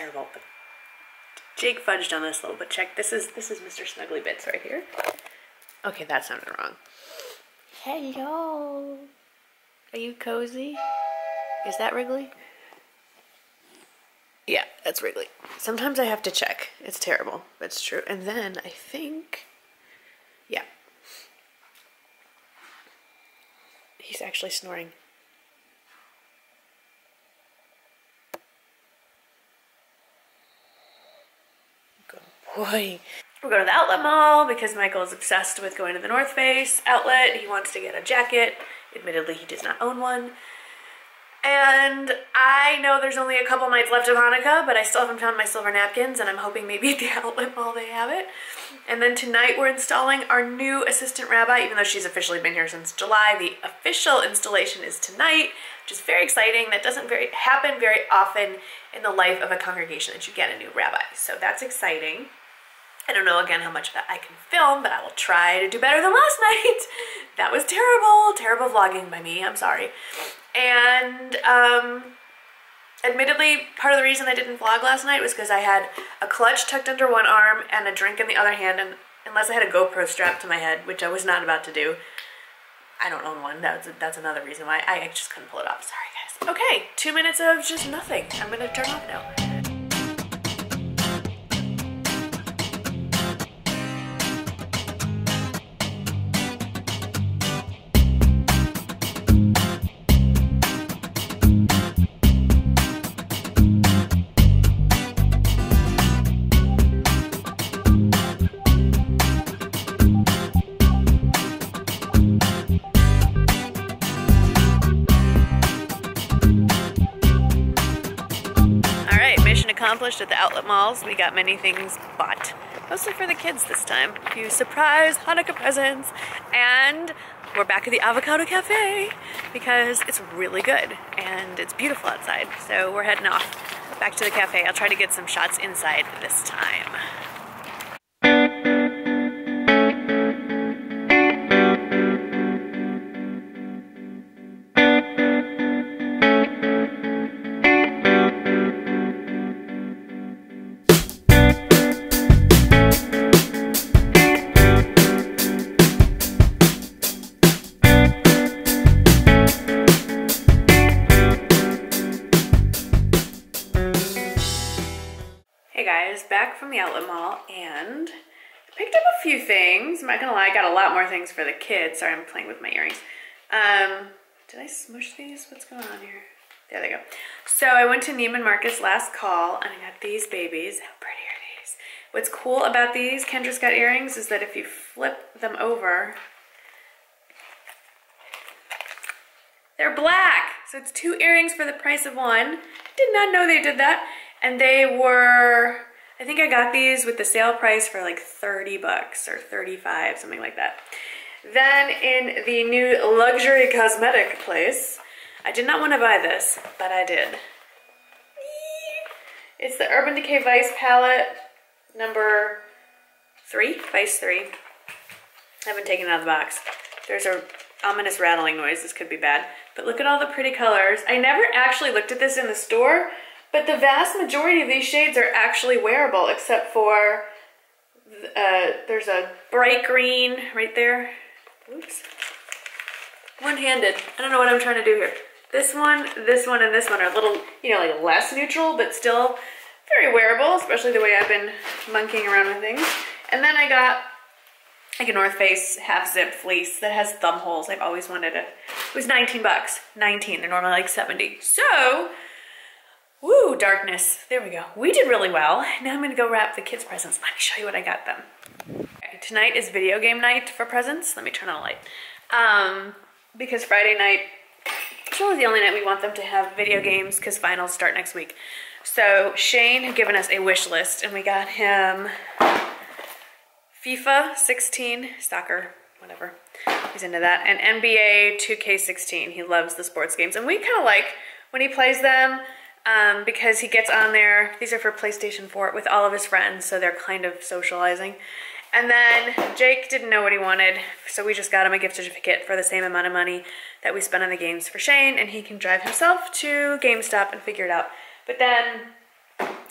terrible, but Jake fudged on this a little bit. Check, this is this is Mr. Snuggly Bits right here. Okay, that sounded wrong. Hello. Are you cozy? Is that Wrigley? Yeah, that's Wrigley. Sometimes I have to check. It's terrible, it's true. And then I think, yeah. He's actually snoring. Boy. We're going to the outlet mall because Michael is obsessed with going to the North Face outlet. He wants to get a jacket. Admittedly, he does not own one. And I know there's only a couple nights left of Hanukkah, but I still haven't found my silver napkins, and I'm hoping maybe at the outlet mall they have it. And then tonight we're installing our new assistant rabbi, even though she's officially been here since July. The official installation is tonight, which is very exciting. That doesn't very happen very often in the life of a congregation that you get a new rabbi. So that's exciting. I don't know again how much of that I can film, but I will try to do better than last night. That was terrible, terrible vlogging by me, I'm sorry. And um, admittedly, part of the reason I didn't vlog last night was because I had a clutch tucked under one arm and a drink in the other hand, and unless I had a GoPro strapped to my head, which I was not about to do, I don't own one. That's, that's another reason why I just couldn't pull it off. Sorry, guys. Okay, two minutes of just nothing. I'm gonna turn off now. At the outlet malls. We got many things bought, mostly for the kids this time. A few surprise Hanukkah presents, and we're back at the Avocado Cafe because it's really good and it's beautiful outside. So we're heading off back to the cafe. I'll try to get some shots inside this time. From the outlet mall and picked up a few things. I'm not gonna lie, I got a lot more things for the kids. Sorry, I'm playing with my earrings. Um, did I smush these? What's going on here? There they go. So I went to Neiman Marcus last call and I got these babies. How pretty are these? What's cool about these Kendra Scott earrings is that if you flip them over, They're black. So it's two earrings for the price of one. Did not know they did that. And they were, I think I got these with the sale price for like 30 bucks or 35, something like that. Then in the new luxury cosmetic place, I did not want to buy this, but I did. It's the Urban Decay Vice palette number three, Vice three. I haven't taken it out of the box. There's a ominous rattling noise. This could be bad. But look at all the pretty colors. I never actually looked at this in the store, but the vast majority of these shades are actually wearable, except for uh, there's a bright green right there. Oops. One-handed. I don't know what I'm trying to do here. This one, this one, and this one are a little, you know, like less neutral, but still very wearable, especially the way I've been monkeying around with things. And then I got like a North Face half zip fleece that has thumb holes. I've always wanted it. It was 19 bucks. 19, they're normally like 70. So, woo, darkness. There we go. We did really well. Now I'm gonna go wrap the kids' presents. Let me show you what I got them. Okay, tonight is video game night for presents. Let me turn on the light. Um, because Friday night, it's really the only night we want them to have video games because finals start next week. So Shane had given us a wish list and we got him FIFA 16, soccer, whatever. He's into that. And NBA 2K16. He loves the sports games. And we kind of like when he plays them um, because he gets on there. These are for PlayStation 4 with all of his friends, so they're kind of socializing. And then Jake didn't know what he wanted, so we just got him a gift certificate for the same amount of money that we spent on the games for Shane, and he can drive himself to GameStop and figure it out. But then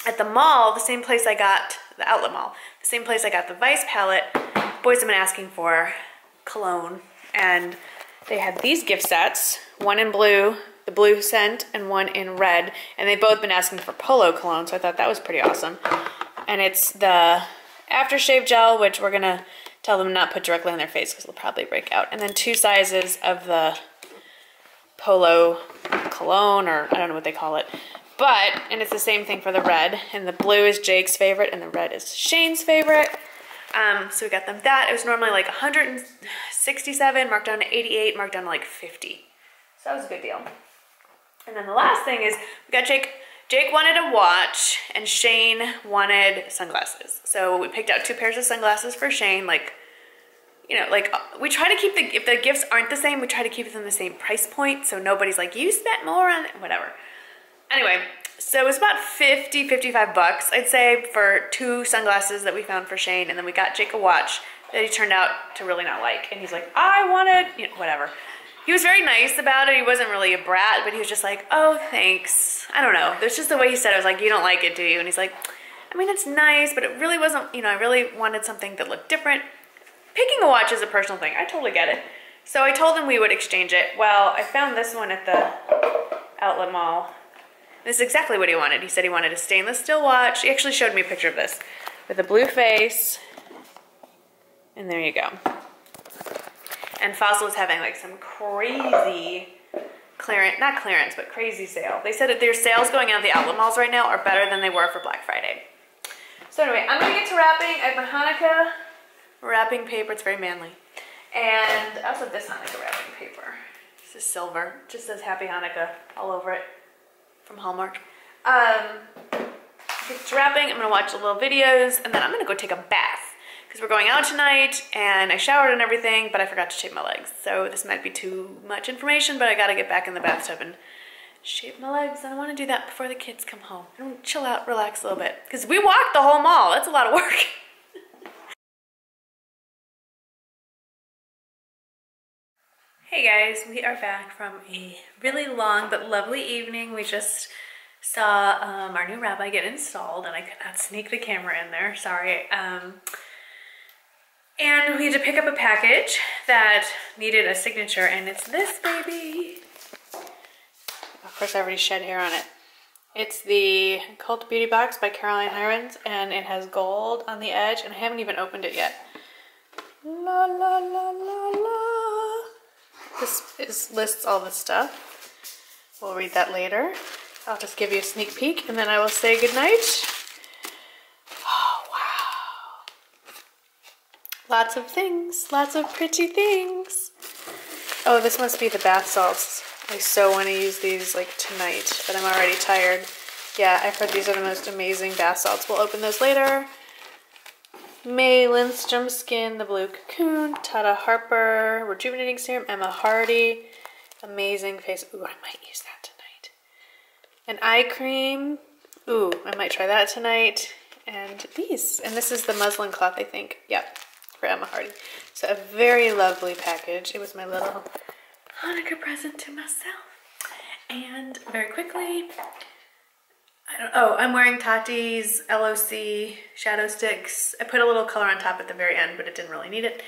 at the mall, the same place I got, the outlet mall, the same place I got the Vice palette, boys have been asking for cologne. And they had these gift sets, one in blue, the blue scent, and one in red. And they've both been asking for polo cologne, so I thought that was pretty awesome. And it's the aftershave gel, which we're gonna tell them not put directly on their face because it'll probably break out. And then two sizes of the polo cologne, or I don't know what they call it. But, and it's the same thing for the red. And the blue is Jake's favorite, and the red is Shane's favorite. Um, so we got them that. It was normally like 167, marked down to 88, marked down to like 50. So that was a good deal. And then the last thing is we got Jake. Jake wanted a watch and Shane wanted sunglasses. So we picked out two pairs of sunglasses for Shane, like you know, like we try to keep the, if the gifts aren't the same, we try to keep them the same price point. So nobody's like, you spent more on whatever. Anyway, so it was about 50, 55 bucks, I'd say, for two sunglasses that we found for Shane. And then we got Jake a watch that he turned out to really not like. And he's like, I wanted, you know, whatever. He was very nice about it. He wasn't really a brat, but he was just like, oh, thanks. I don't know. That's just the way he said it. I was like, you don't like it, do you? And he's like, I mean, it's nice, but it really wasn't, you know, I really wanted something that looked different picking a watch is a personal thing. I totally get it. So I told him we would exchange it. Well, I found this one at the outlet mall. This is exactly what he wanted. He said he wanted a stainless steel watch. He actually showed me a picture of this with a blue face. And there you go. And Fossil is having like some crazy clearance, not clearance, but crazy sale. They said that their sales going out of the outlet malls right now are better than they were for Black Friday. So anyway, I'm gonna get to wrapping. I have my Hanukkah wrapping paper. It's very manly. And I also have this Hanukkah wrapping paper. This is silver. It just says Happy Hanukkah all over it from Hallmark. Um, it's wrapping. I'm gonna watch the little videos and then I'm gonna go take a bath because we're going out tonight and I showered and everything, but I forgot to shave my legs. So this might be too much information, but I gotta get back in the bathtub and shave my legs. I wanna do that before the kids come home chill out, relax a little bit. Because we walked the whole mall. That's a lot of work. Hey guys, we are back from a really long but lovely evening. We just saw um, our new rabbi get installed and I could not sneak the camera in there, sorry. Um, and we had to pick up a package that needed a signature and it's this baby. Of course I already shed hair on it. It's the Cult Beauty Box by Caroline Hirons and it has gold on the edge and I haven't even opened it yet. La la la la la. This is, lists all the stuff. We'll read that later. I'll just give you a sneak peek and then I will say goodnight. Oh, wow. Lots of things, lots of pretty things. Oh, this must be the bath salts. I so want to use these like tonight, but I'm already tired. Yeah, I've heard these are the most amazing bath salts. We'll open those later. May Lindstrom Skin, The Blue Cocoon, Tata Harper, Rejuvenating Serum, Emma Hardy, Amazing Face. Ooh, I might use that tonight. An eye cream. Ooh, I might try that tonight. And these. And this is the muslin cloth, I think. Yep, for Emma Hardy. So a very lovely package. It was my little Hanukkah present to myself. And very quickly, I don't, oh, I'm wearing Tati's LOC shadow sticks. I put a little color on top at the very end, but it didn't really need it.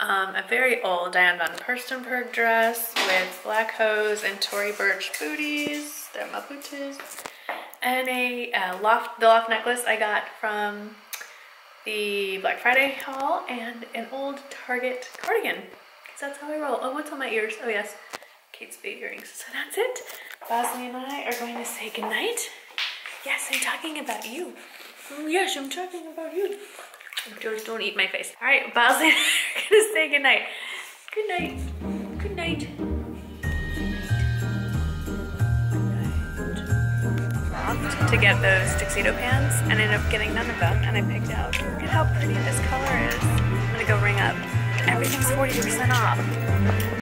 Um, a very old Diane von Furstenberg dress with black hose and Tory Burch booties. They're my booties. And a uh, loft, the loft necklace I got from the Black Friday haul and an old Target cardigan. Because that's how I roll. Oh, what's on my ears? Oh, yes. Kate Spade earrings. So that's it. Bosley and I are going to say goodnight. Yes, I'm talking about you. Mm, yes, I'm talking about you. George, don't eat my face. All right, Bowsley, we're gonna say goodnight. Good night. Good night. To get those tuxedo pants and ended up getting none of them and I picked out, look at how pretty this color is. I'm gonna go ring up. Everything's 40% off.